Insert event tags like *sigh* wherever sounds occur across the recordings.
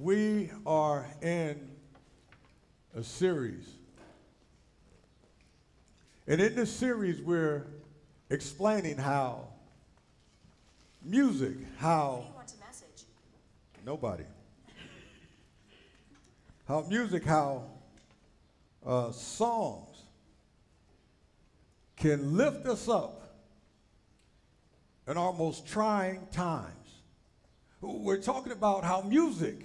We are in a series. And in this series, we're explaining how music, how you want to message? nobody, how music, how uh, songs can lift us up in our most trying times. We're talking about how music,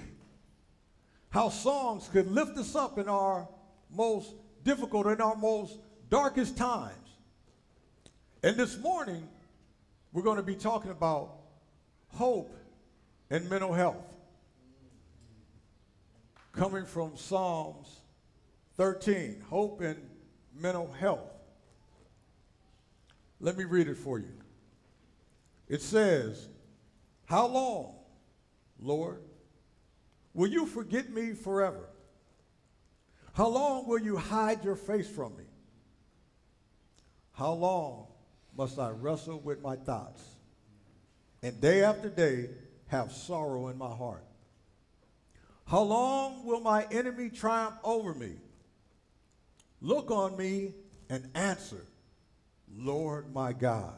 how songs could lift us up in our most difficult, in our most darkest times. And this morning, we're going to be talking about hope and mental health. Coming from Psalms 13, hope and mental health. Let me read it for you. It says, How long, Lord, will you forget me forever? How long will you hide your face from me? How long must I wrestle with my thoughts and day after day have sorrow in my heart? How long will my enemy triumph over me? Look on me and answer, Lord my God.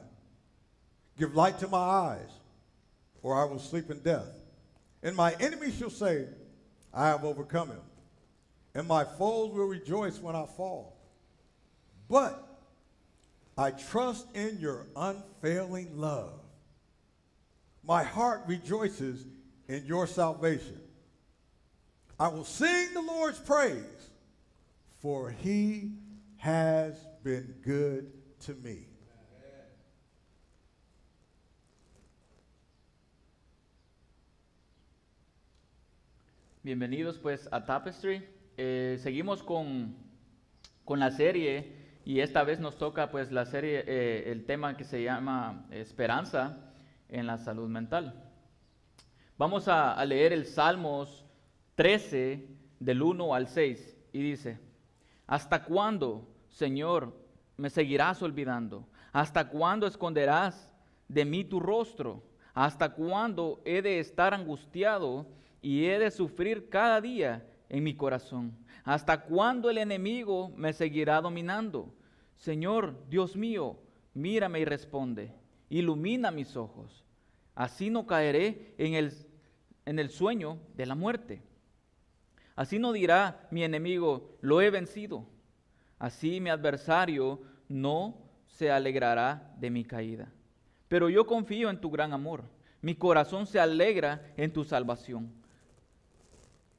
Give light to my eyes, or I will sleep in death. And my enemy shall say, I have overcome him. And my foes will rejoice when I fall. But I trust in your unfailing love. My heart rejoices in your salvation. I will sing the Lord's praise, for he has been good to me. Bienvenidos pues a Tapestry. Eh, seguimos con, con la serie y esta vez nos toca pues la serie, eh, el tema que se llama Esperanza en la salud mental. Vamos a, a leer el Salmos 13 del 1 al 6 y dice, ¿hasta cuándo, Señor, me seguirás olvidando? ¿Hasta cuándo esconderás de mí tu rostro? ¿Hasta cuándo he de estar angustiado y he de sufrir cada día en mi corazón? ¿Hasta cuándo el enemigo me seguirá dominando? Señor, Dios mío, mírame y responde. Ilumina mis ojos. Así no caeré en el, en el sueño de la muerte. Así no dirá mi enemigo, lo he vencido. Así mi adversario no se alegrará de mi caída. Pero yo confío en tu gran amor. Mi corazón se alegra en tu salvación.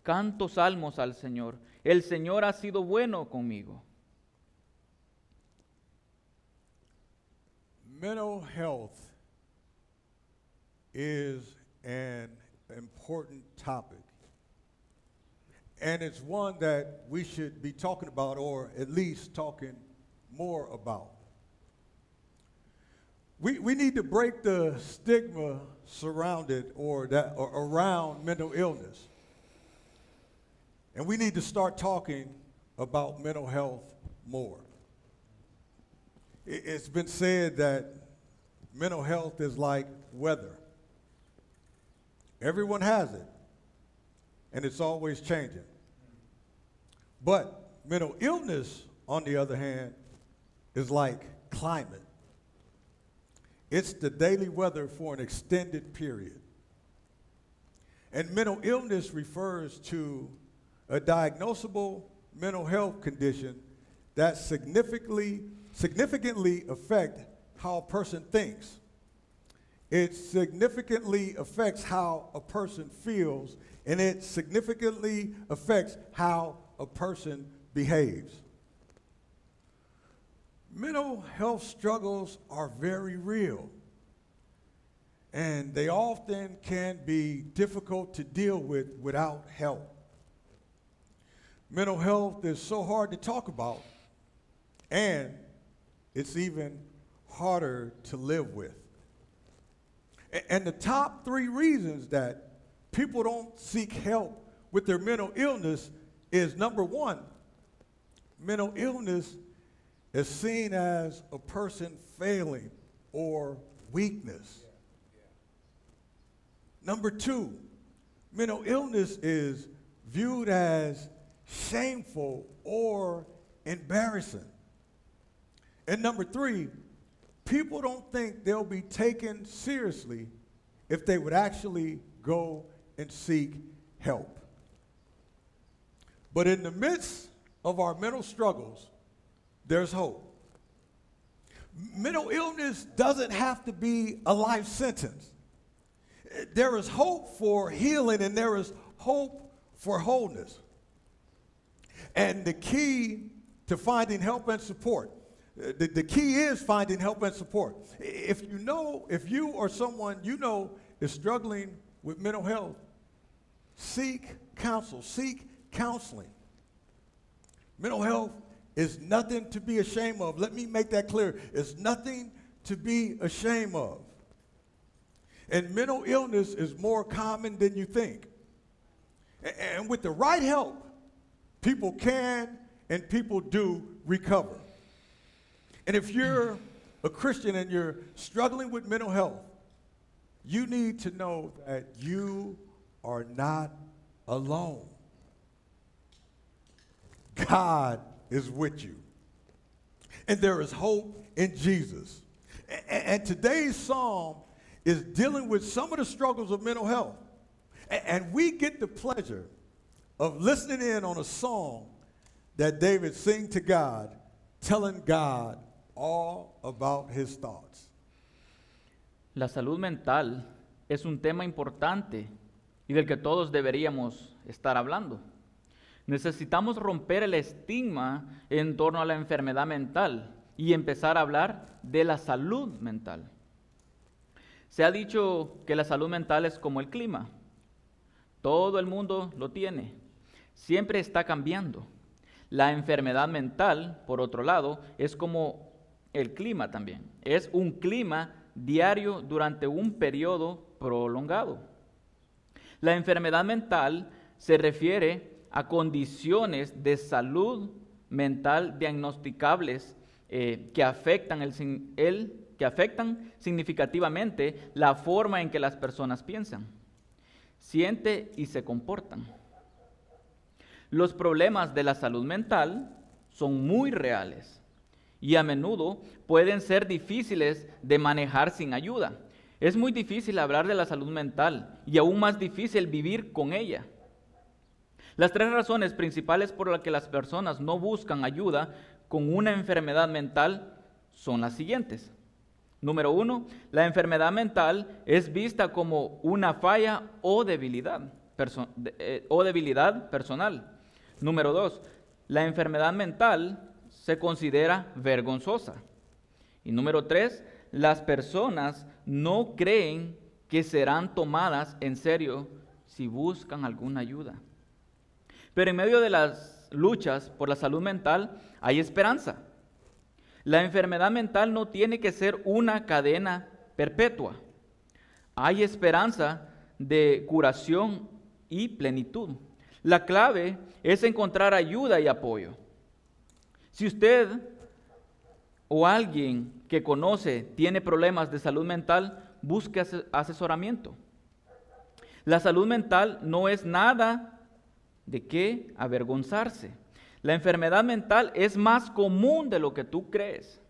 Canto salmos al Señor. El Señor ha sido bueno conmigo. Mental health is an important topic. And it's one that we should be talking about, or at least talking more about. We, we need to break the stigma surrounded or that or around mental illness. And we need to start talking about mental health more. It- It's been said that mental health is like weather. Everyone has it, and it's always changing. But mental illness, on the other hand, is like climate. It's the daily weather for an extended period. And mental illness refers to a diagnosable mental health condition that significantly, significantly affect how a person thinks. It significantly affects how a person feels, and it significantly affects how a person behaves. Mental health struggles are very real, and they often can be difficult to deal with without help. Mental health is so hard to talk about, and it's even harder to live with. And the top three reasons that people don't seek help with their mental illness is number one, mental illness is seen as a person failing or weakness. Number two, mental illness is viewed as shameful or embarrassing. And number three, people don't think they'll be taken seriously if they would actually go and seek help. But in the midst of our mental struggles, there's hope. Mental illness doesn't have to be a life sentence. There is hope for healing and there is hope for wholeness. And the key to finding help and support, uh, the, the key is finding help and support. If you know, if you or someone you know is struggling with mental health, seek counsel, seek counseling. Mental health is nothing to be ashamed of. Let me make that clear. It's nothing to be ashamed of. And mental illness is more common than you think. And with the right help, people can and people do recover. And if you're a Christian and you're struggling with mental health, you need to know that you are not alone. God is with you. And there is hope in Jesus. And today's psalm is dealing with some of the struggles of mental health. And we get the pleasure of listening in on a song that David sing to God, telling God all about his thoughts. La salud mental es un tema importante y del que todos deberíamos estar hablando. Necesitamos romper el estigma en torno a la enfermedad mental y empezar a hablar de la salud mental. Se ha dicho que la salud mental es como el clima. Todo el mundo lo tiene. Siempre está cambiando. La enfermedad mental, por otro lado, es como el clima también. Es un clima diario durante un periodo prolongado. La enfermedad mental se refiere a condiciones de salud mental diagnosticables eh, que, afectan el, que afectan significativamente la forma en que las personas piensan, sienten y se comportan. Los problemas de la salud mental son muy reales y a menudo pueden ser difíciles de manejar sin ayuda. Es muy difícil hablar de la salud mental y aún más difícil vivir con ella. Las tres razones principales por las que las personas no buscan ayuda con una enfermedad mental son las siguientes. Número uno, la enfermedad mental es vista como una falla o debilidad, eh, o debilidad personal. Número dos, la enfermedad mental se considera vergonzosa. Y número tres, las personas no creen que serán tomadas en serio si buscan alguna ayuda. Pero en medio de las luchas por la salud mental hay esperanza. La enfermedad mental no tiene que ser una cadena perpetua. Hay esperanza de curación y plenitud. La clave es encontrar ayuda y apoyo. Si usted o alguien que conoce tiene problemas de salud mental, busque asesoramiento. La salud mental no es nada ¿De qué avergonzarse? La enfermedad mental es más común de lo que tú crees.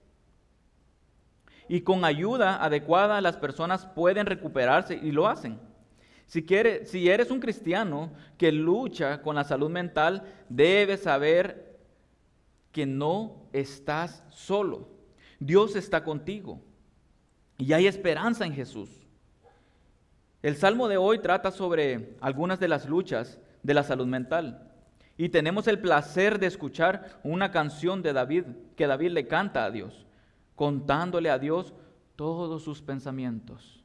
Y con ayuda adecuada las personas pueden recuperarse y lo hacen. Si, si eres un cristiano que lucha con la salud mental, debes saber que no estás solo. Dios está contigo. Y hay esperanza en Jesús. El salmo de hoy trata sobre algunas de las luchas de la salud mental. Y tenemos el placer de escuchar una canción de David que David le canta a Dios, contándole a Dios todos sus pensamientos.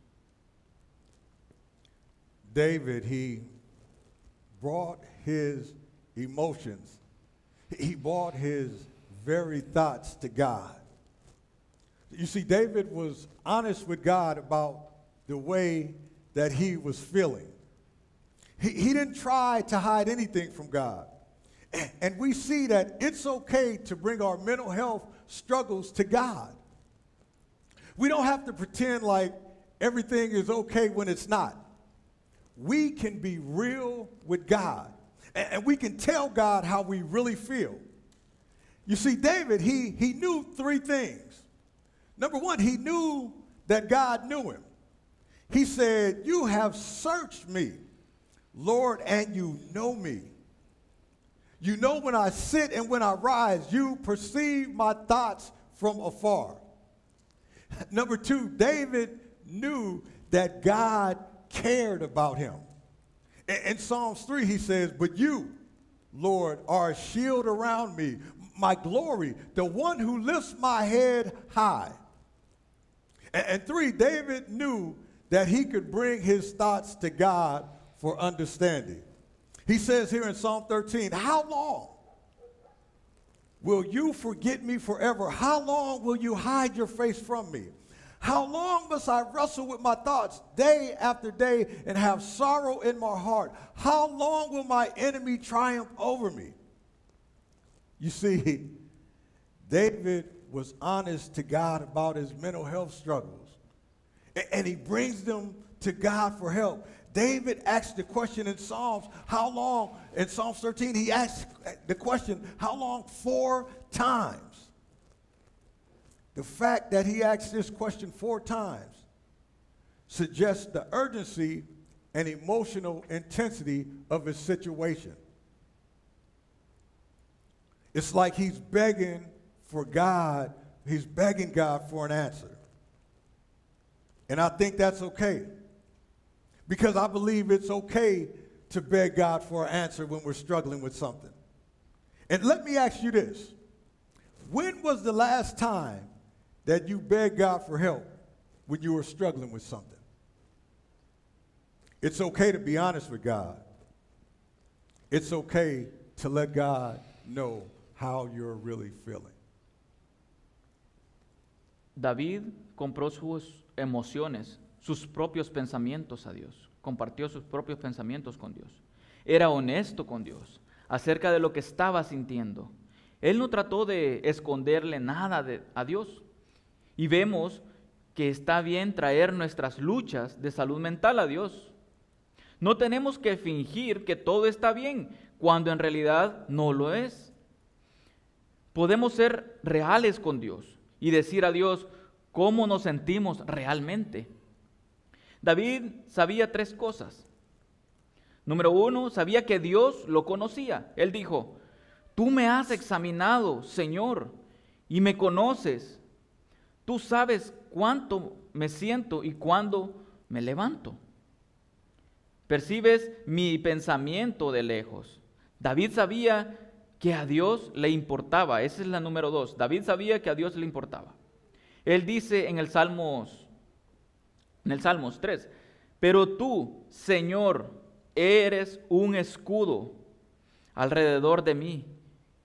David, he brought his emotions, he brought his very thoughts to God. You see, David was honest with God about the way that he was feeling. He, he didn't try to hide anything from God. And we see that it's okay to bring our mental health struggles to God. We don't have to pretend like everything is okay when it's not. We can be real with God and, we can tell God how we really feel. You see, David, he, he knew three things. Number one, he knew that God knew him. He said, You have searched me, Lord, and you know me. You know when I sit and when I rise, you perceive my thoughts from afar. *laughs* Number two, David knew that God cared about him. In, Psalms 3, he says, But you, Lord, are a shield around me, my glory, the one who lifts my head high. And, and three, David knew that he could bring his thoughts to God for understanding. He says here in Psalm 13, How long will you forget me forever? How long will you hide your face from me? How long must I wrestle with my thoughts day after day and have sorrow in my heart? How long will my enemy triumph over me? You see, David was honest to God about his mental health struggles, and he brings them to God for help. David asked the question in Psalms, how long? In Psalms 13, he asked the question, how long? Four times. The fact that he asked this question four times suggests the urgency and emotional intensity of his situation. It's like he's begging for God, he's begging God for an answer. And I think that's okay. Because I believe it's okay to beg God for an answer when we're struggling with something. And let me ask you this when was the last time that you beg God for help when you are struggling with something? It's okay to be honest with God. It's okay to let God know how you're really feeling. David compró sus emociones sus propios pensamientos a Dios, compartió sus propios pensamientos con Dios. Era honesto con Dios acerca de lo que estaba sintiendo. Él no trató de esconderle nada a Dios. Y vemos que está bien traer nuestras luchas de salud mental a Dios. No tenemos que fingir que todo está bien cuando en realidad no lo es. Podemos ser reales con Dios y decir a Dios cómo nos sentimos realmente. David sabía tres cosas. Número uno, sabía que Dios lo conocía. Él dijo, tú me has examinado, Señor, y me conoces. Tú sabes cuánto me siento y cuándo me levanto. Percibes mi pensamiento de lejos. David sabía que a Dios le importaba. Esa es la número dos. David sabía que a Dios le importaba. Él dice en el Salmos en el Salmos 3. Pero tú, Señor, eres un escudo alrededor de mí,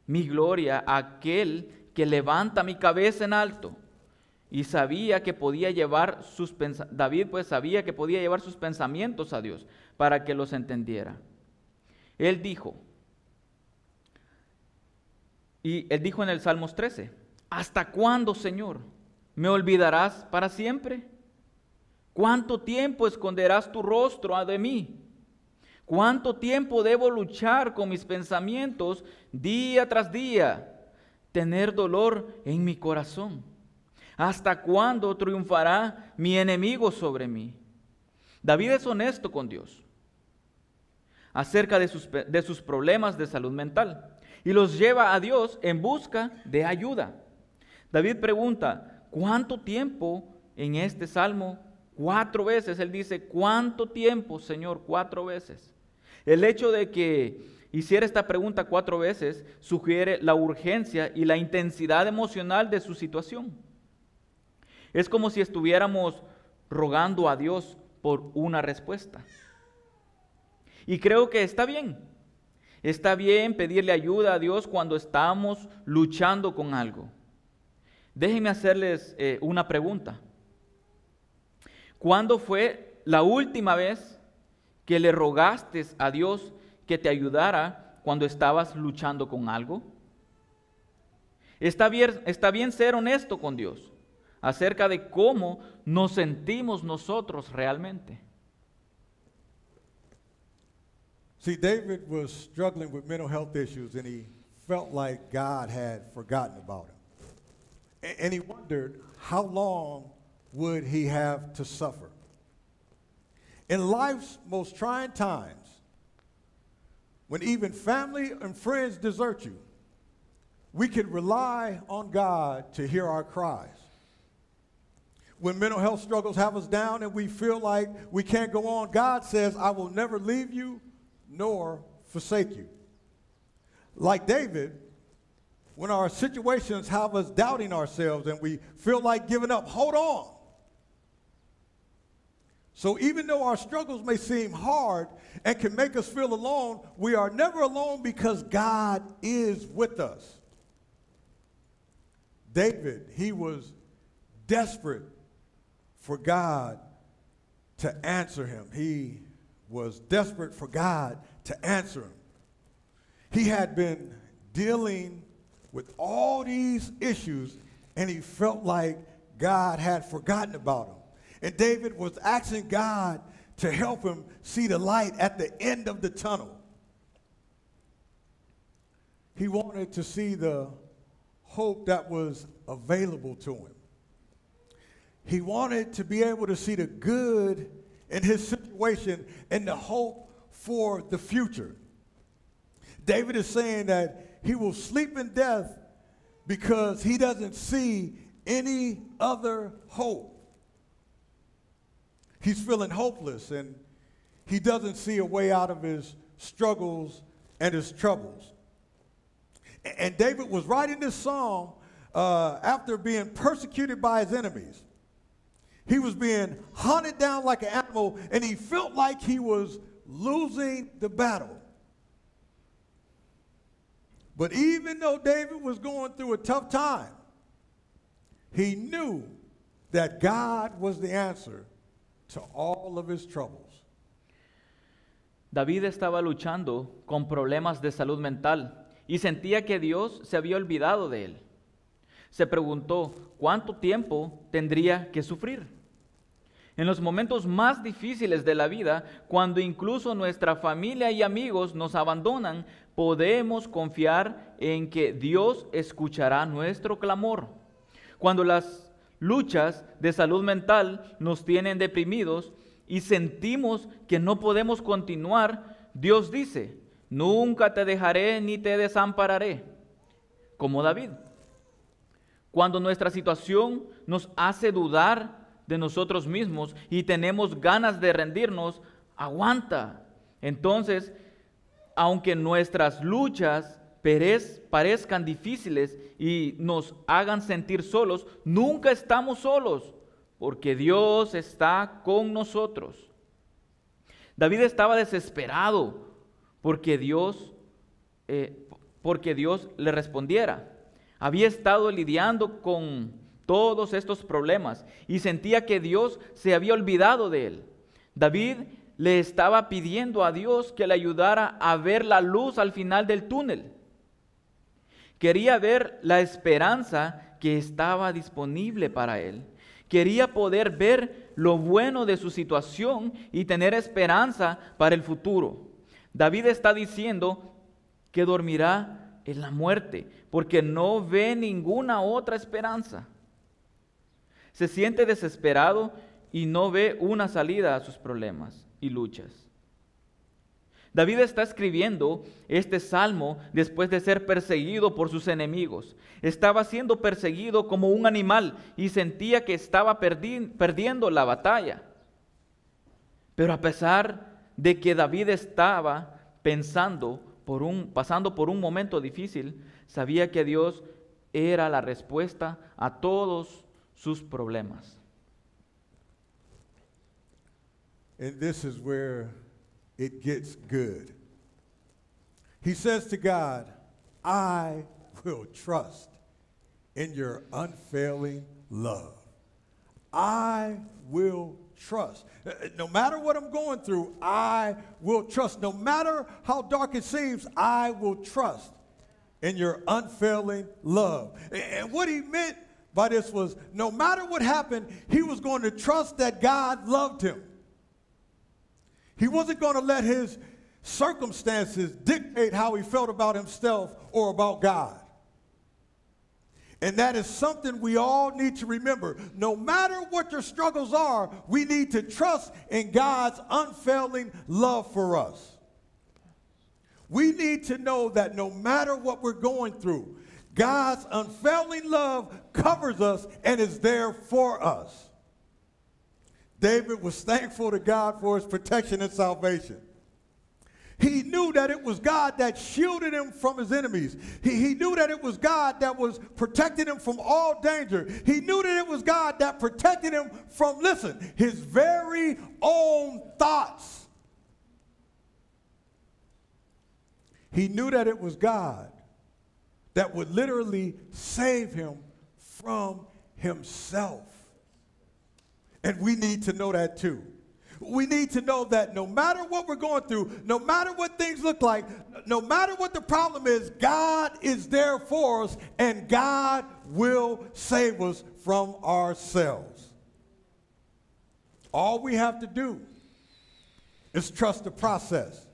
mi gloria, aquel que levanta mi cabeza en alto. Y sabía que podía llevar sus David pues sabía que podía llevar sus pensamientos a Dios para que los entendiera. Él dijo, y él dijo en el Salmos 13, ¿hasta cuándo, Señor? ¿Me olvidarás para siempre? ¿Cuánto tiempo esconderás tu rostro de mí? ¿Cuánto tiempo debo luchar con mis pensamientos día tras día? Tener dolor en mi corazón. ¿Hasta cuándo triunfará mi enemigo sobre mí? David es honesto con Dios acerca de sus, problemas de salud mental y los lleva a Dios en busca de ayuda. David pregunta, ¿cuánto tiempo en este salmo Cuatro veces Él dice, ¿cuánto tiempo, Señor? Cuatro veces. El hecho de que hiciera esta pregunta cuatro veces sugiere la urgencia y la intensidad emocional de su situación. Es como si estuviéramos rogando a Dios por una respuesta. Y creo que está bien. Está bien pedirle ayuda a Dios cuando estamos luchando con algo. Déjenme hacerles eh, una pregunta. ¿Cuándo fue la última vez que le rogaste a Dios que te ayudara cuando estabas luchando con algo? Está bien, está bien ser honesto con Dios acerca de cómo nos sentimos nosotros realmente. See, David was struggling with mental health issues and he felt like God had forgotten about him. And he wondered how long would he have to suffer. In life's most trying times, when even family and friends desert you, we can rely on God to hear our cries. When mental health struggles have us down and we feel like we can't go on, God says, I will never leave you nor forsake you. Like David, when our situations have us doubting ourselves and we feel like giving up, hold on. So even though our struggles may seem hard and can make us feel alone, we are never alone because God is with us. David, he was desperate for God to answer him. He was desperate for God to answer him. He had been dealing with all these issues and he felt like God had forgotten about him. And David was asking God to help him see the light at the end of the tunnel. He wanted to see the hope that was available to him. He wanted to be able to see the good in his situation and the hope for the future. David is saying that he will sleep in death because he doesn't see any other hope. He's feeling hopeless and he doesn't see a way out of his struggles and his troubles. And David was writing this psalm uh, after being persecuted by his enemies. He was being hunted down like an animal, and he felt like he was losing the battle. But even though David was going through a tough time, he knew that God was the answer to all of his troubles. David estaba luchando con problemas de salud mental y sentía que Dios se había olvidado de él. Se preguntó cuánto tiempo tendría que sufrir. En los momentos más difíciles de la vida, cuando incluso nuestra familia y amigos nos abandonan, podemos confiar en que Dios escuchará nuestro clamor. Cuando las luchas de salud mental nos tienen deprimidos y sentimos que no podemos continuar, Dios dice, nunca te dejaré ni te desampararé, como David. Cuando nuestra situación nos hace dudar de nosotros mismos y tenemos ganas de rendirnos, aguanta. Entonces, aunque nuestras luchas parezcan difíciles y nos hagan sentir solos, nunca estamos solos, porque Dios está con nosotros. David estaba desesperado porque Dios, eh, porque Dios le respondiera. Había estado lidiando con todos estos problemas y sentía que Dios se había olvidado de él. David le estaba pidiendo a Dios que le ayudara a ver la luz al final del túnel. Quería ver la esperanza que estaba disponible para él. Quería poder ver lo bueno de su situación y tener esperanza para el futuro. David está diciendo que dormirá en la muerte porque no ve ninguna otra esperanza. Se siente desesperado y no ve una salida a sus problemas y luchas. David está escribiendo este salmo después de ser perseguido por sus enemigos. Estaba siendo perseguido como un animal y sentía que estaba perdi- perdiendo la batalla. Pero a pesar de que David estaba pensando por un pasando por un momento difícil, sabía que Dios era la respuesta a todos sus problemas. And this is where it gets good. He says to God, I will trust in your unfailing love. I will trust. Uh, No matter what I'm going through, I will trust. No matter how dark it seems, I will trust in your unfailing love. And what he meant by this was no matter what happened, he was going to trust that God loved him. He wasn't going to let his circumstances dictate how he felt about himself or about God. And that is something we all need to remember. No matter what your struggles are, we need to trust in God's unfailing love for us. We need to know that no matter what we're going through, God's unfailing love covers us and is there for us. David was thankful to God for his protection and salvation. He knew that it was God that shielded him from his enemies. He, he knew that it was God that was protecting him from all danger. He knew that it was God that protected him from, listen, his very own thoughts. He knew that it was God that would literally save him from himself. And we need to know that too. We need to know that no matter what we're going through, no matter what things look like, no matter what the problem is, God is there for us and God will save us from ourselves. All we have to do is trust the process.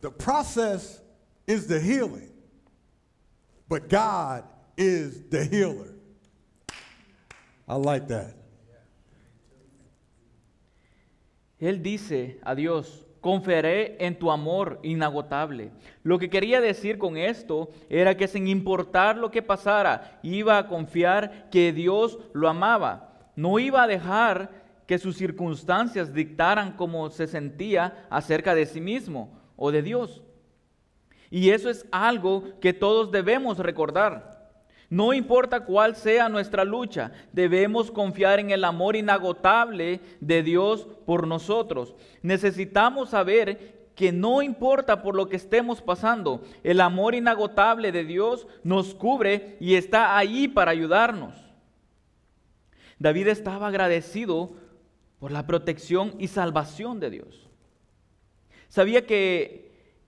The process is the healing, but God is the healer. I like that. Él dice a Dios, confiaré en tu amor inagotable. Lo que quería decir con esto era que sin importar lo que pasara, iba a confiar que Dios lo amaba. No iba a dejar que sus circunstancias dictaran cómo se sentía acerca de sí mismo o de Dios. Y eso es algo que todos debemos recordar. No importa cuál sea nuestra lucha, debemos confiar en el amor inagotable de Dios por nosotros. Necesitamos saber que no importa por lo que estemos pasando, el amor inagotable de Dios nos cubre y está ahí para ayudarnos. David estaba agradecido por la protección y salvación de Dios. Sabía que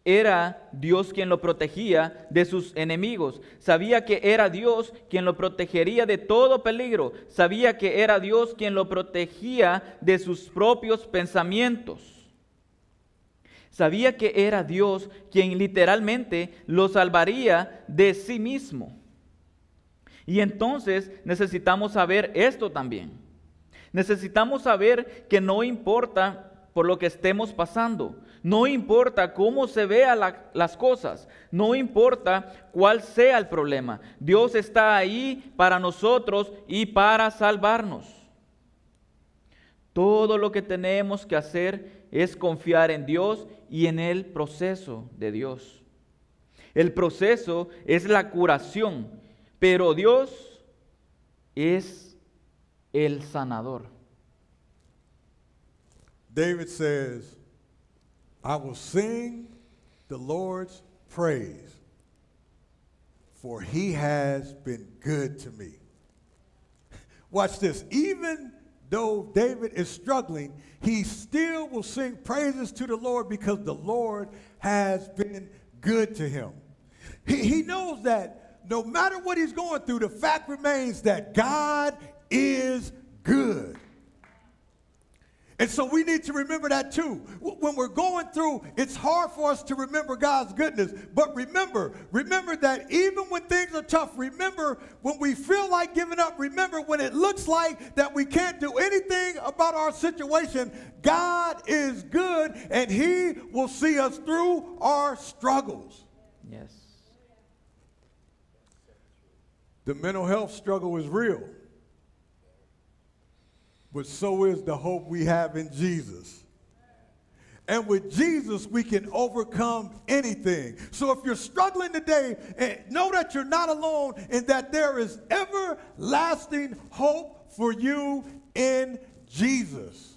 era Dios quien lo protegía de sus enemigos. Sabía que era Dios quien lo protegería de todo peligro. Sabía que era Dios quien lo protegía de sus propios pensamientos. Sabía que era Dios quien literalmente lo salvaría de sí mismo. Y entonces necesitamos saber esto también. Necesitamos saber que no importa por lo que estemos pasando. No importa cómo se vean las cosas, no importa cuál sea el problema. Dios está ahí para nosotros y para salvarnos. Todo lo que tenemos que hacer es confiar en Dios y en el proceso de Dios. El proceso es la curación, pero Dios es el sanador. David says, I will sing the Lord's praise, for he has been good to me. Watch this. Even though David is struggling, he still will sing praises to the Lord because the Lord has been good to him. He, he knows that no matter what he's going through, the fact remains that God is good. And so we need to remember that too. When we're going through, it's hard for us to remember God's goodness. But remember, remember that even when things are tough, remember when we feel like giving up, remember when it looks like that we can't do anything about our situation, God is good and He will see us through our struggles. Yes. The mental health struggle is real but so is the hope we have in Jesus. And with Jesus, we can overcome anything. So if you're struggling today, know that you're not alone and that there is everlasting hope for you in Jesus.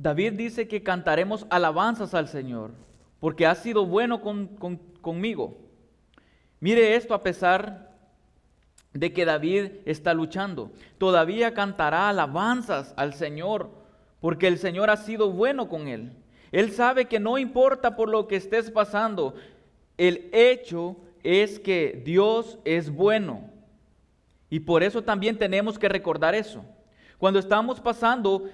David dice que cantaremos alabanzas al Señor, porque ha sido bueno con, con, conmigo. Mire esto a pesar de que David está luchando. Todavía cantará alabanzas al Señor, porque el Señor ha sido bueno con él. Él sabe que no importa por lo que estés pasando, el hecho es que Dios es bueno. Y por eso también tenemos que recordar eso. Cuando estamos pasando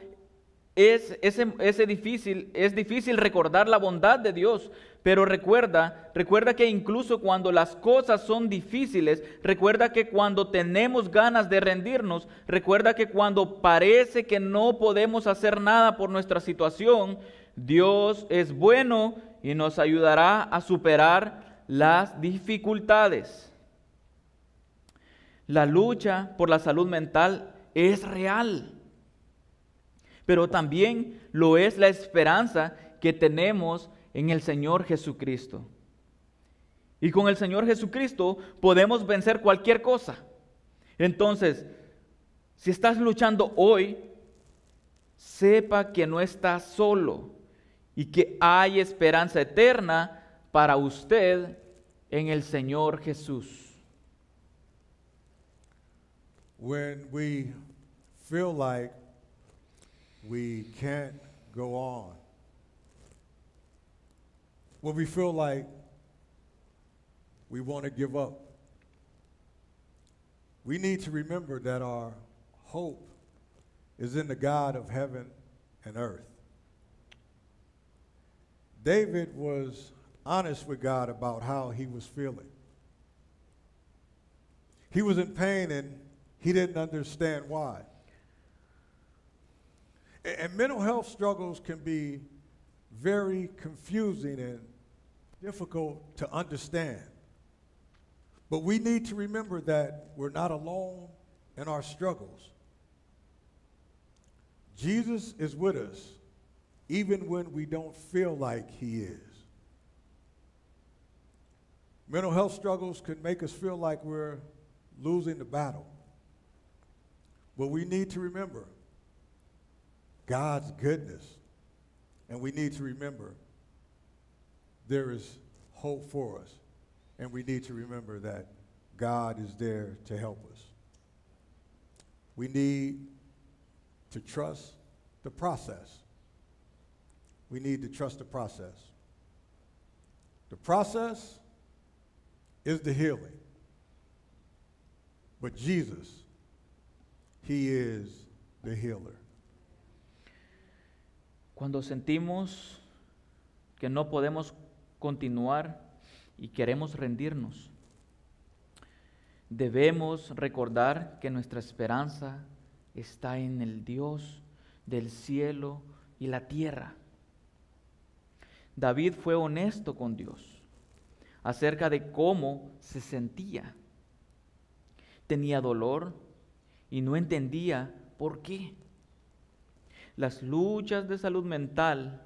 es, difícil, es difícil recordar la bondad de Dios, pero recuerda, recuerda que incluso cuando las cosas son difíciles, recuerda que cuando tenemos ganas de rendirnos, recuerda que cuando parece que no podemos hacer nada por nuestra situación, Dios es bueno y nos ayudará a superar las dificultades. La lucha por la salud mental es real pero también lo es la esperanza que tenemos en el Señor Jesucristo. Y con el Señor Jesucristo podemos vencer cualquier cosa. Entonces, si estás luchando hoy, sepa que no estás solo y que hay esperanza eterna para usted en el Señor Jesús. When we feel like we can't go on. When we feel like we want to give up, we need to remember that our hope is in the God of heaven and earth. David was honest with God about how he was feeling. He was in pain and he didn't understand why. And mental health struggles can be very confusing and difficult to understand. But we need to remember that we're not alone in our struggles. Jesus is with us even when we don't feel like he is. Mental health struggles can make us feel like we're losing the battle. But we need to remember God's goodness. And we need to remember there is hope for us. And we need to remember that God is there to help us. We need to trust the process. We need to trust the process. The process is the healing. But Jesus, He is the healer. Cuando sentimos que no podemos continuar y queremos rendirnos, debemos recordar que nuestra esperanza está en el Dios del cielo y la tierra. David fue honesto con Dios acerca de cómo se sentía. Tenía dolor y no entendía por qué. Las luchas de salud mental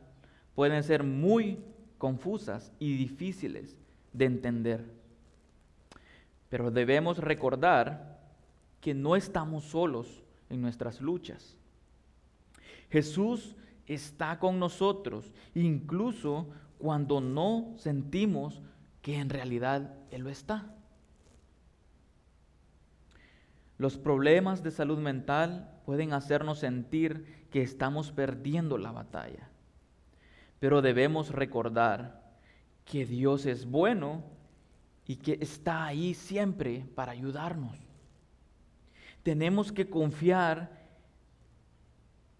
pueden ser muy confusas y difíciles de entender. Pero debemos recordar que no estamos solos en nuestras luchas. Jesús está con nosotros, incluso cuando no sentimos que en realidad Él lo está. Los problemas de salud mental pueden hacernos sentir que estamos perdiendo la batalla. Pero debemos recordar que Dios es bueno y que está ahí siempre para ayudarnos. Tenemos que confiar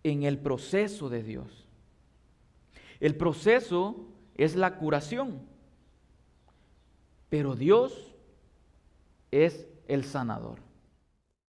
en el proceso de Dios. El proceso es la curación, pero Dios es el sanador.